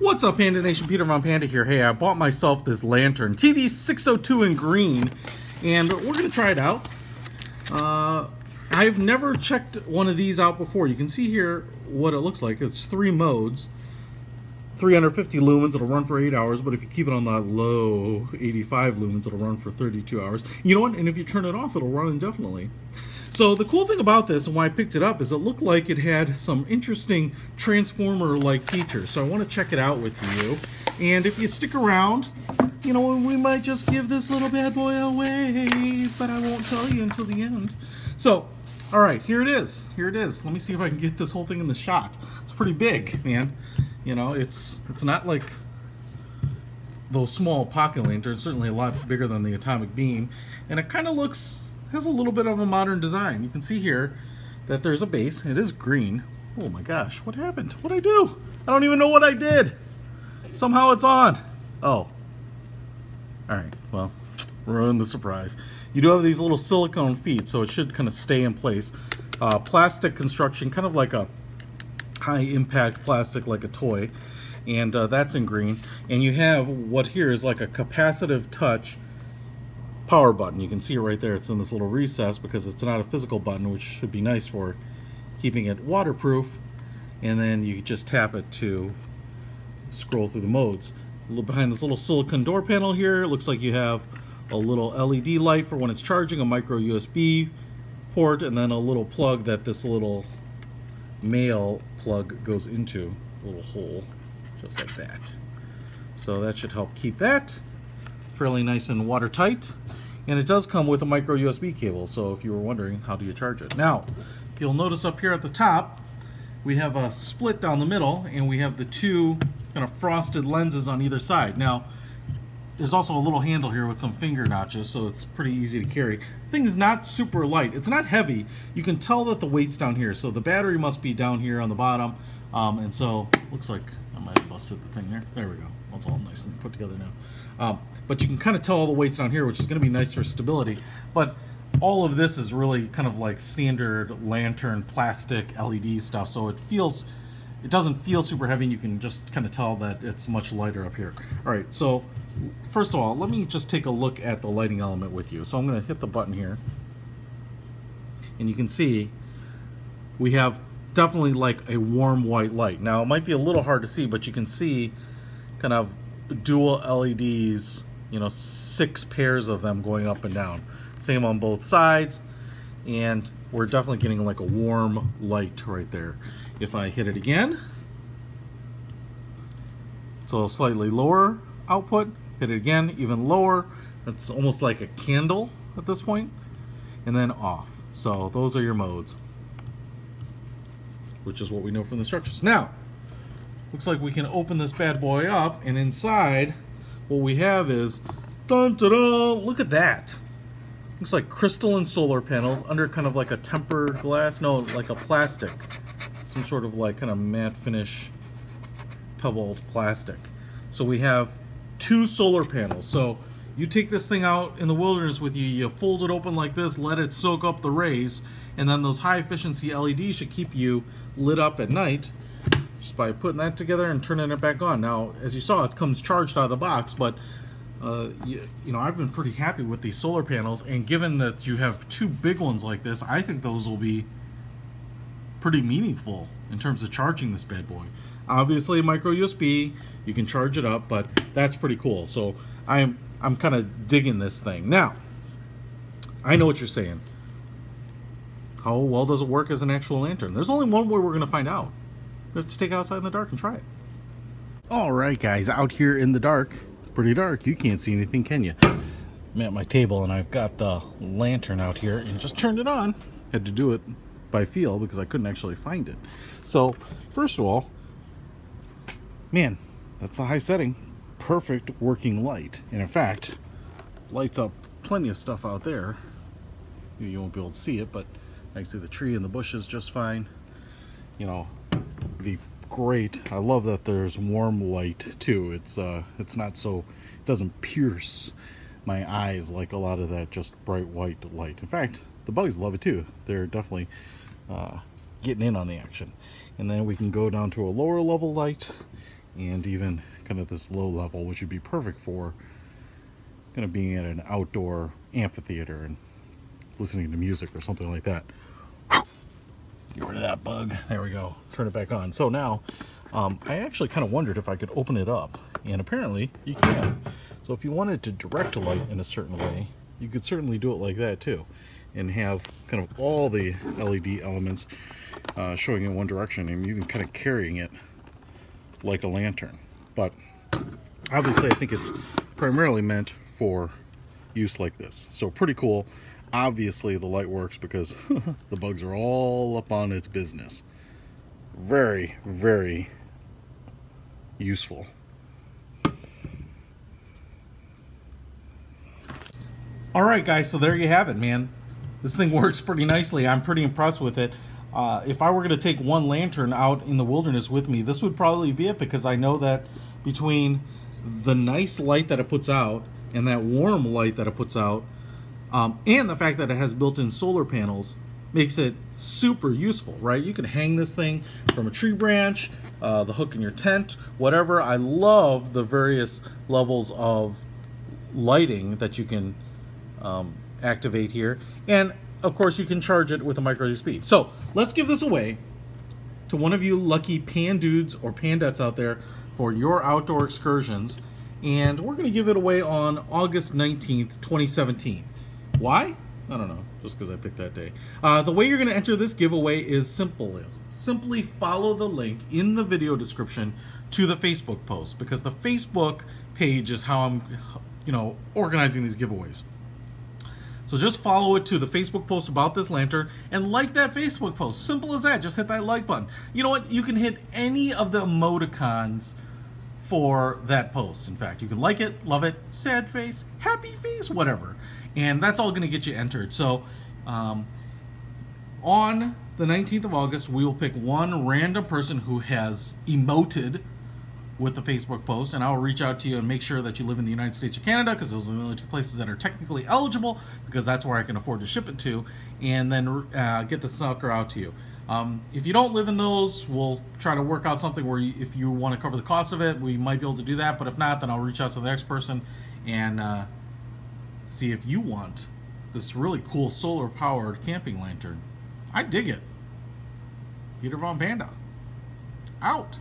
What's up, Panda Nation? Peter Von Panda here. Hey, I bought myself this lantern, TD602 in green, and we're going to try it out. Uh, I've never checked one of these out before. You can see here what it looks like. It's three modes. 350 lumens, it'll run for 8 hours, but if you keep it on that low 85 lumens, it'll run for 32 hours. You know what? And if you turn it off, it'll run indefinitely. So the cool thing about this and why I picked it up is it looked like it had some interesting transformer-like features. So I want to check it out with you. And if you stick around, you know, we might just give this little bad boy away, but I won't tell you until the end. So, all right, here it is. Here it is. Let me see if I can get this whole thing in the shot. It's pretty big, man. You know, it's it's not like those small pocket lanterns, certainly a lot bigger than the atomic beam, and it kind of looks has a little bit of a modern design. You can see here that there's a base. It is green. Oh my gosh, what happened? What'd I do? I don't even know what I did. Somehow it's on. Oh. Alright, well, ruin the surprise. You do have these little silicone feet, so it should kind of stay in place. Uh, plastic construction, kind of like a high impact plastic like a toy. And uh, that's in green. And you have what here is like a capacitive touch power button. You can see it right there. It's in this little recess because it's not a physical button, which should be nice for keeping it waterproof. And then you just tap it to scroll through the modes. Behind this little silicon door panel here, it looks like you have a little LED light for when it's charging, a micro USB port, and then a little plug that this little male plug goes into. A little hole, just like that. So that should help keep that fairly nice and watertight. And it does come with a micro USB cable, so if you were wondering, how do you charge it? Now, you'll notice up here at the top, we have a split down the middle, and we have the two kind of frosted lenses on either side. Now, there's also a little handle here with some finger notches, so it's pretty easy to carry. The thing is not super light. It's not heavy. You can tell that the weight's down here, so the battery must be down here on the bottom. Um, and so, looks like I might have busted the thing there. There we go. It's all nice and put together now. Um, but you can kind of tell all the weights down here, which is going to be nice for stability. But all of this is really kind of like standard lantern plastic LED stuff, so it feels it doesn't feel super heavy and you can just kind of tell that it's much lighter up here. All right, so first of all, let me just take a look at the lighting element with you. So I'm going to hit the button here and you can see we have definitely like a warm white light. Now it might be a little hard to see, but you can see kind of dual LEDs you know, six pairs of them going up and down. Same on both sides. And we're definitely getting like a warm light right there. If I hit it again, it's a slightly lower output. Hit it again, even lower. It's almost like a candle at this point. And then off. So those are your modes. Which is what we know from the instructions. Now, looks like we can open this bad boy up and inside what we have is, dun, dun, dun, look at that. Looks like crystalline solar panels under kind of like a tempered glass, no, like a plastic. Some sort of like kind of matte finish pebbled plastic. So we have two solar panels. So you take this thing out in the wilderness with you, you fold it open like this, let it soak up the rays, and then those high efficiency LEDs should keep you lit up at night just by putting that together and turning it back on. Now, as you saw, it comes charged out of the box, but uh, you, you, know, I've been pretty happy with these solar panels, and given that you have two big ones like this, I think those will be pretty meaningful in terms of charging this bad boy. Obviously, micro USB, you can charge it up, but that's pretty cool. So I'm I'm kind of digging this thing. Now, I know what you're saying. How well does it work as an actual lantern? There's only one way we're going to find out. We have to take it outside in the dark and try it. All right, guys, out here in the dark, pretty dark. You can't see anything, can you? I'm at my table and I've got the lantern out here and just turned it on. Had to do it by feel because I couldn't actually find it. So, first of all, man, that's the high setting. Perfect working light. And in fact, lights up plenty of stuff out there. You won't be able to see it, but I can see the tree and the bushes just fine. You know, be great. I love that there's warm light too. It's uh, it's not so, it doesn't pierce my eyes like a lot of that just bright white light. In fact, the bugs love it too. They're definitely uh, getting in on the action. And then we can go down to a lower level light and even kind of this low level, which would be perfect for kind of being at an outdoor amphitheater and listening to music or something like that. Get rid of that bug. There we go. Turn it back on. So now, um, I actually kind of wondered if I could open it up, and apparently you can. So if you wanted to direct a light in a certain way, you could certainly do it like that too, and have kind of all the LED elements uh, showing in one direction, and even kind of carrying it like a lantern. But obviously, I think it's primarily meant for use like this. So pretty cool. Obviously, the light works because the bugs are all up on its business. Very, very useful. All right, guys, so there you have it, man. This thing works pretty nicely. I'm pretty impressed with it. Uh, if I were going to take one lantern out in the wilderness with me, this would probably be it because I know that between the nice light that it puts out and that warm light that it puts out, um, and the fact that it has built-in solar panels, makes it super useful, right? You can hang this thing from a tree branch, uh, the hook in your tent, whatever. I love the various levels of lighting that you can um, activate here. And of course, you can charge it with a micro USB. So let's give this away to one of you lucky pan dudes or pandettes out there for your outdoor excursions. And we're going to give it away on August 19th, 2017. Why? I don't know, just because I picked that day. Uh, the way you're going to enter this giveaway is simple. Simply follow the link in the video description to the Facebook post because the Facebook page is how I'm, you know, organizing these giveaways. So just follow it to the Facebook post about this lantern and like that Facebook post. Simple as that. Just hit that like button. You know what? You can hit any of the emoticons for that post. In fact, you can like it, love it, sad face, happy face, whatever. And that's all going to get you entered. So um, on the 19th of August, we will pick one random person who has emoted with the Facebook post, and I'll reach out to you and make sure that you live in the United States or Canada, because those are the only two places that are technically eligible, because that's where I can afford to ship it to, and then uh, get the sucker out to you. Um, if you don't live in those, we'll try to work out something where you, if you want to cover the cost of it, we might be able to do that, but if not, then I'll reach out to the next person and uh, see if you want this really cool solar-powered camping lantern. I dig it. Peter Von Panda. Out.